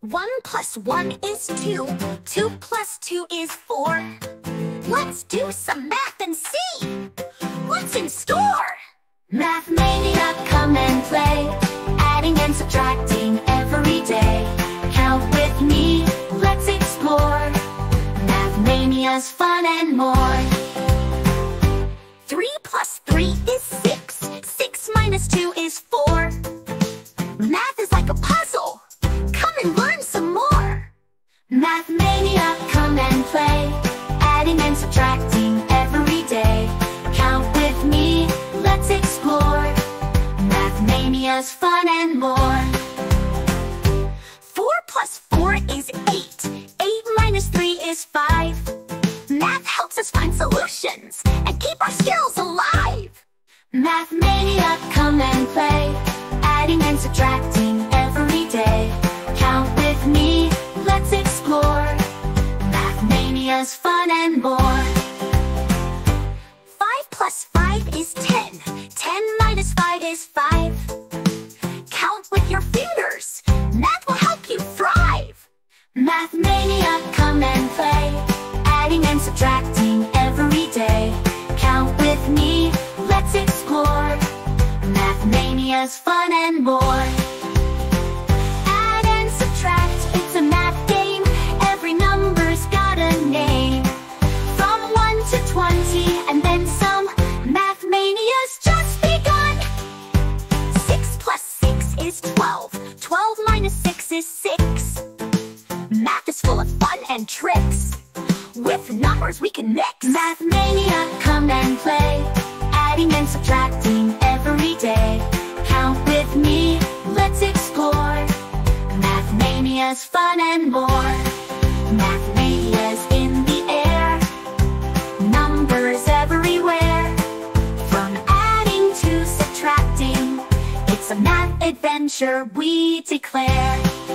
One plus one is two. Two plus two is four. Let's do some math and see what's in store. Mathmania, come and play. Adding and subtracting every day. Count with me, let's explore. Mathmania's fun and more. Three plus three is six. Six minus two is and learn some more. Mathmania, come and play. Adding and subtracting every day. Count with me, let's explore. Mathmania's fun and more. Four plus four is eight. Eight minus three is five. Math helps us find solutions and keep our skills alive. Mathmania, come and play. Adding and subtracting Fun and more. Five plus five is ten. Ten minus five is five. Count with your fingers. Math will help you thrive. Mathmania, come and play. Adding and subtracting every day. Count with me, let's explore. Mathmania's fun and more. 12. 12 minus 6 is 6. Math is full of fun and tricks. With numbers we can mix. Mathmania, come and play. Adding and subtracting every day. Count with me, let's explore. Mathmania's fun and more. Mathmania's a math adventure we declare.